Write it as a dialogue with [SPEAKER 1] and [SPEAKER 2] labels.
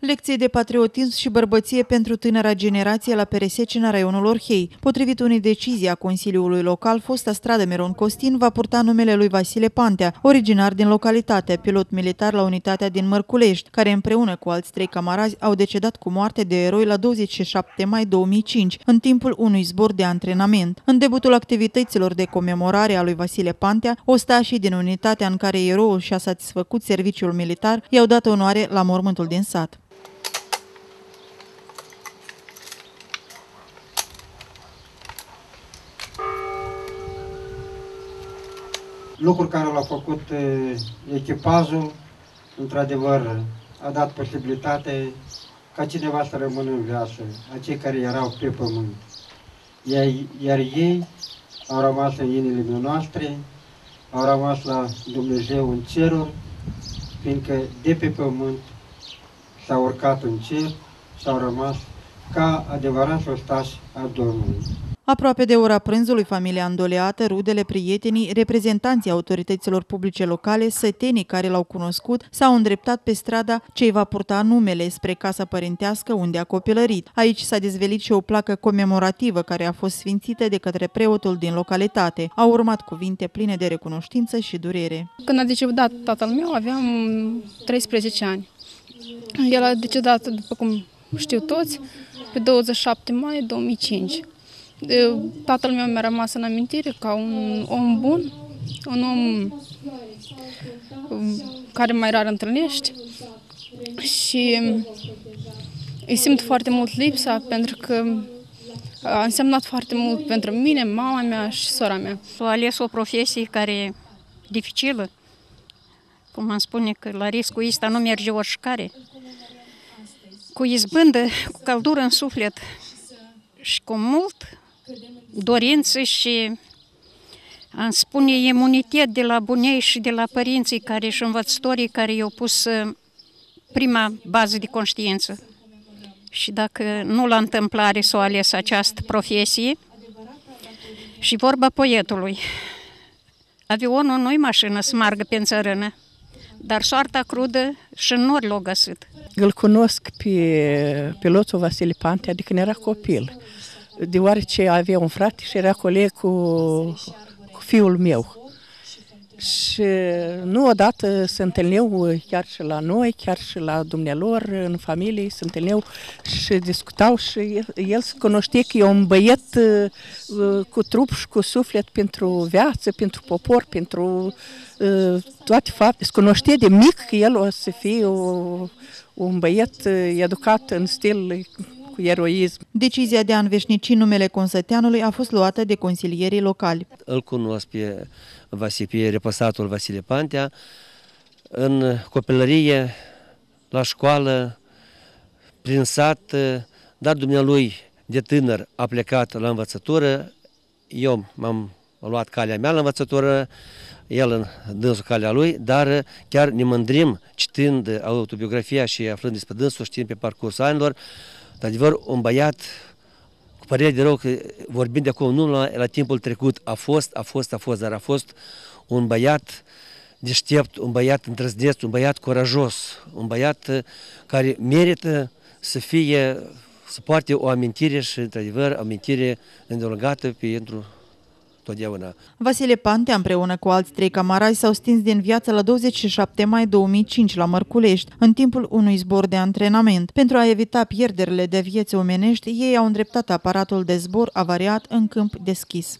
[SPEAKER 1] Lecție de patriotism și bărbăție pentru tânăra generație la Pereseci în raionul Orhei. Potrivit unei decizii a Consiliului Local, fosta stradă Meron Costin va purta numele lui Vasile Pantea, originar din localitate, pilot militar la unitatea din Mărculești, care împreună cu alți trei camarazi au decedat cu moarte de eroi la 27 mai 2005, în timpul unui zbor de antrenament. În debutul activităților de comemorare a lui Vasile Pantea, ostașii din unitatea în care eroul și-a satisfăcut serviciul militar i-au dat onoare la mormântul din sat.
[SPEAKER 2] Lucrul care l-a făcut echipajul, într-adevăr, a dat posibilitate ca cineva să rămână în viață, acei care erau pe pământ. Iar, iar ei au rămas în inimile noastre, au rămas la Dumnezeu în ceruri, fiindcă de pe pământ s-au urcat în cer și au rămas ca adevărați ostași a Domnului.
[SPEAKER 1] Aproape de ora prânzului, familia îndoleată, rudele, prietenii, reprezentanții autorităților publice locale, sătenii care l-au cunoscut, s-au îndreptat pe strada ce îi va purta numele spre casa părintească unde a copilărit. Aici s-a dezvelit și o placă comemorativă care a fost sfințită de către preotul din localitate. Au urmat cuvinte pline de recunoștință și durere.
[SPEAKER 3] Când a decedat tatăl meu, aveam 13 ani. El a decedat, după cum știu toți, pe 27 mai 2005. Tatăl meu mi-a rămas în amintire ca un om bun, un om um, care mai rar întâlnești și îi simt foarte mult lipsa pentru că a însemnat foarte mult pentru mine, mama mea și sora mea.
[SPEAKER 4] A ales o profesie care e dificilă, cum am spune că la riscul ăsta nu merge oricare. Cu izbândă, cu căldură în suflet și cu mult dorință și am spune imunitet de la bunei și de la părinții care și învățătorii care i-au pus uh, prima bază de conștiință. Și dacă nu la întâmplare s-o ales această profesie, și vorba poetului, avionul nu-i mașină să margă pe țărână, dar soarta crudă și în nori l-a găsit.
[SPEAKER 5] Îl cunosc pe pilotul Vasile Pante, adică când era copil deoarece avea un frate și era coleg cu, cu fiul meu. Și nu odată se întâlneau chiar și la noi, chiar și la dumnealor, în familie, se întâlneau și discutau și el, el se cunoștea că e un băiet uh, cu trup și cu suflet pentru viață, pentru popor, pentru uh, toate fapte. Se cunoștea de mic că el o să fie o, un băiet uh, educat în stil cu eroism.
[SPEAKER 1] Decizia de a înveșnici numele Consăteanului a fost luată de consilierii locali.
[SPEAKER 6] Îl cunosc pe, Vasile, pe repăsatul Vasile Pantea. În copilărie, la școală, prin sat, dar dumnealui de tânăr a plecat la învățătură, eu m-am luat calea mea la învățătură, el în dânsul calea lui, dar chiar ne mândrim citind autobiografia și aflând despre dânsul, știind pe parcursul anilor, Într-adevăr, un băiat, cu părere de rău, că vorbind de acum, nu la, la timpul trecut, a fost, a fost, a fost, dar a fost un băiat deștept, un băiat îndrăzneț, un băiat curajos, un băiat uh, care merită să fie, să poarte o amintire și, într-adevăr, amintire îndelungată pentru totdeauna.
[SPEAKER 1] Vasile Pantea împreună cu alți trei camarazi s-au stins din viață la 27 mai 2005 la Mărculești, în timpul unui zbor de antrenament. Pentru a evita pierderile de vieți omenești, ei au îndreptat aparatul de zbor avariat în câmp deschis.